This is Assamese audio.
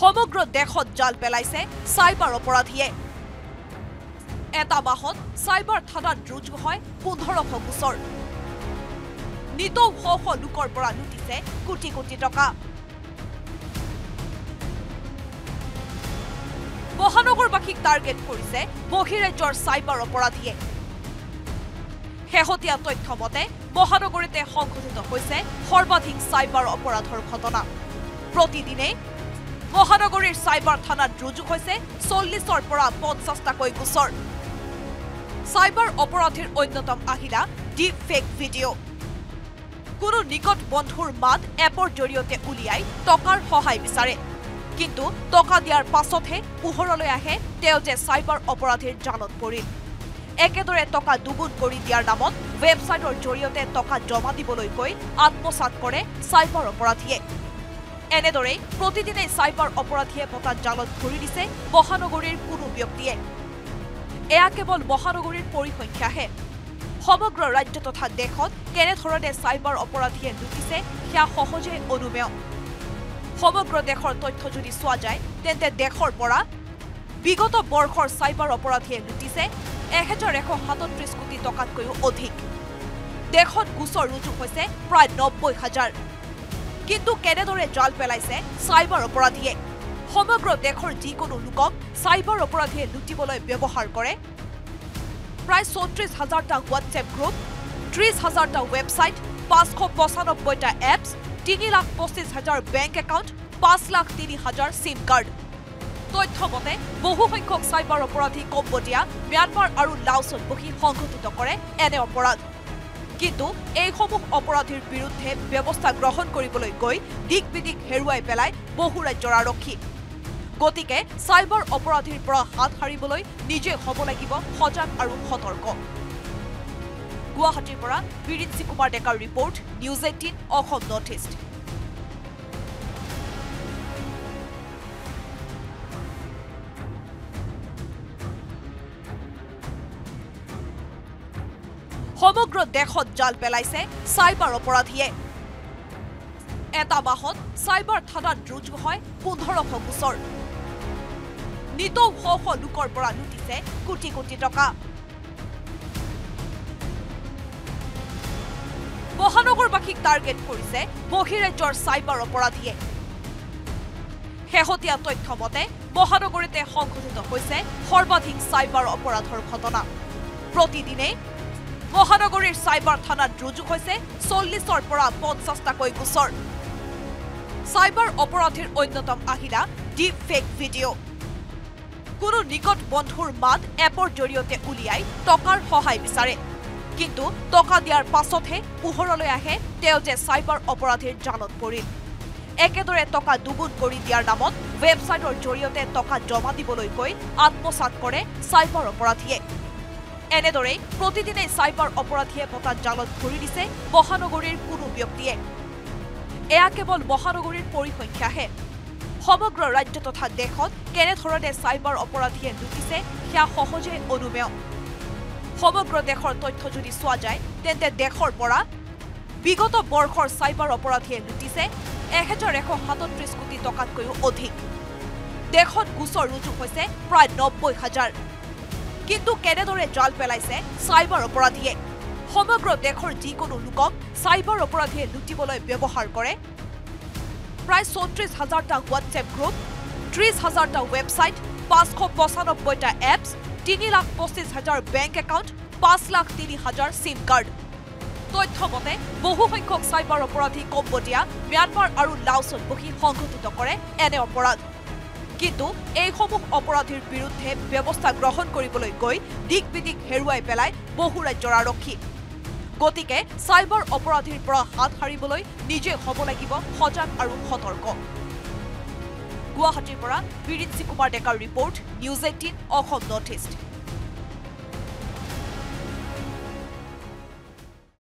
সমগ্ৰ দেশত জাল পেলাইছে চাইবাৰ অপৰাধীয়ে। এটা মাহত চাইবাৰ থানাত ৰুজু হয় পোন্ধৰশ গোচৰ। নিতৌ শ পৰা লুটিছে কোটি কোটি টকা। মহানগৰবাসীক টাৰ্গেট কৰিছে বহিৰাজ্যৰ চাইবাৰ অপৰাধীয়ে। শেহতীয়া তথ্য মতে মহানগৰীতে সংঘটিত হৈছে সৰ্বাধিক চাইবাৰ অপৰাধৰ ঘটনা। প্ৰতিদিনে মহানগৰীৰ চাইবাৰ থানাত ৰুজু হৈছে চল্লিছৰ পৰা পঞ্চাছটাকৈ গোচৰ। চাইবাৰ অপৰাধীৰ অন্যতম আহিলা ডিপ ফেক ভিডিঅ' কোনো নিকট বন্ধুৰ মাত এপৰ জৰিয়তে উলিয়াই টকাৰ সহায় বিচাৰে। কিন্তু টকা দিয়াৰ পাছতহে পোহৰলৈ আহে তেওঁ যে চাইবাৰ অপৰাধীৰ জালত পৰিল। একেদৰে টকা দুগুণ কৰি দিয়াৰ নামত ৱেবছাইটৰ জৰিয়তে টকা জমা দিবলৈ আত্মসাত কৰে চাইবাৰ অপৰাধীয়ে। এনেদৰেই প্ৰতিদিনেই চাইবাৰ অপৰাধীয়ে পতা জালত ভৰি দিছে মহানগৰীৰ কোনো ব্যক্তিয়ে। এয়া কেৱল মহানগৰীৰ পৰিসংখ্যাহে। সমগ্ৰ ৰাজ্য তথা দেশত কেনেধৰণে চাইবাৰ অপৰাধীয়ে লুটিছে সেয়া সহজে অনুমেয়। সমগ্ৰ দেশৰ তথ্য যদি চোৱা যায় তেন্তে দেশৰ পৰা বিগত বৰ্ষৰ চাইবাৰ অপৰাধীয়ে লুটিছে এহেজাৰ এশ সাতত্ৰিছ কোটি টকাতকৈও অধিক। দেশত গোচৰ ৰুজু হৈছে প্ৰায় নব্বৈ হাজাৰ। কিন্তু কেনেদৰে জাল পেলাইছে চাইবাৰ অপৰাধীয়ে? সমগ্ৰ দেশৰ যিকোনো লোকক চাইবাৰ অপৰাধীয়ে লুটিবলৈ ব্যৱহাৰ কৰে। প্ৰায় চৌত্ৰিছ হাজাৰটা হোৱাটছএপ গ্ৰুপ ত্ৰিছ হাজাৰটা ৱেবছাইট পাঁচশ পঁচানব্বৈটা এপছ তিনি লাখ পঁচিছ হাজাৰ বেংক একাউণ্ট পাঁচ লাখ তিনি হাজাৰ চিম কাৰ্ড তথ্য মতে বহুসংখ্যক চাইবাৰ অপৰাধী কম্বোডিয়া ম্যানমাৰ আৰু লাওছত বহি সংঘটিত কৰে এনে অপৰাধ। কিন্তু এইসমূহ অপৰাধীৰ বিৰুদ্ধে ব্যৱস্থা গ্ৰহণ কৰিবলৈ গৈ দিক বিদিক হেৰুৱাই পেলাই বহু ৰাজ্যৰ আৰক্ষী। গতিকে চাইবাৰ অপৰাধীৰ পৰা হাত সাৰিবলৈ নিজে হ'ব লাগিব সজাগ আৰু সতৰ্ক। গুৱাহাটীৰ পৰা বিৰিঞ্চি কুমাৰ ডেকাৰ report News eighteen Assam North East. সমগ্ৰ দেশত জাল পেলাইছে চাইবাৰ অপৰাধীয়ে। এটা মাহত চাইবাৰ থানাত ৰুজু হয় পোন্ধৰশ গোচৰ। নিতৌ শ শ পৰা লুটিছে কোটি কোটি টকা। মহানগৰবাসীক টাৰ্গেট কৰিছে বহিৰাজ্যৰ চাইবাৰ অপৰাধীয়ে। শেহতীয়া তথ্য মতে মহানগৰীতে সংঘটিত হৈছে সৰ্বাধিক চাইবাৰ অপৰাধৰ ঘটনা। প্ৰতিদিনে মহানগৰীৰ চাইবাৰ থানাত ৰুজু হৈছে চল্লিছৰ পৰা পঞ্চাছটাকৈ গোচৰ। চাইবাৰ অপৰাধীৰ অন্যতম আহিলা ডিপ ফেক ভিডিঅ' কোনো নিকট বন্ধুৰ মাত এপৰ জৰিয়তে উলিয়াই টকাৰ সহায় বিচাৰে। কিন্তু টকা দিয়াৰ পাছতহে পোহৰলৈ আহে তেওঁ যে চাইবাৰ অপৰাধীৰ জালত পৰিল। একেদৰে টকা দুগুণ কৰি দিয়াৰ নামত ৱেবছাইটৰ জৰিয়তে টকা জমা দিবলৈ কৈ আত্মসাত কৰে চাইবাৰ অপৰাধীয়ে। এনেদৰেই প্ৰতিদিনেই চাইবাৰ অপৰাধীয়ে পতা জালত ভৰি দিছে মহানগৰীৰ কোনো ব্যক্তিয়ে। এয়া কেৱল মহানগৰীৰ পৰিসংখ্যাহে। সমগ্ৰ ৰাজ্য তথা দেশত কেনেধৰণে চাইবাৰ অপৰাধীয়ে লুটিছে সেয়া সহজে অনুমেয়। সমগ্ৰ দেশৰ তথ্য যদি চোৱা যায় তেন্তে দেশৰ পৰা বিগত বৰ্ষৰ চাইবাৰ অপৰাধীয়ে লুটিছে এহেজাৰ এশ সাতত্ৰিছ কোটি টকাতকৈও অধিক। দেশত গোচৰ ৰুজু হৈছে প্ৰায় নব্বৈ হাজাৰ। কিন্তু কেনেদৰে জাল পেলাইছে চাইবাৰ অপৰাধীয়ে? সমগ্ৰ দেশৰ যিকোনো লোকক চাইবাৰ অপৰাধীয়ে লুটিবলৈ ব্যৱহাৰ কৰে। প্ৰায় চৌত্ৰিছ হাজাৰটা হোৱাটছএপ গ্ৰুপ ত্ৰিছ হাজাৰটা ৱেবছাইট পাঁচশ পঁচানব্বৈটা এপছ তিনি লাখ পঁচিছ হাজাৰ বেংক একাউণ্ট পাঁচ লাখ তিনি হাজাৰ চিম কাৰ্ড তথ্য মতে বহুসংখ্যক চাইবাৰ অপৰাধী কম্বোডিয়া ম্যানমাৰ আৰু লাওছত বহি সংঘটিত কৰে এনে অপৰাধ। কিন্তু এইসমূহ অপৰাধীৰ বিৰুদ্ধে ব্যৱস্থা গ্ৰহণ কৰিবলৈ গৈ দিক বিদিক হেৰুৱাই পেলাই বহু ৰাজ্যৰ আৰক্ষী। গতিকে চাইবাৰ অপৰাধীৰ পৰা হাত সাৰিবলৈ নিজে হ'ব লাগিব সজাগ আৰু সতৰ্ক। গুৱাহাটীৰ পৰা বিৰিঞ্চি কুমাৰ ডেকাৰ report News eighteen Assam North East.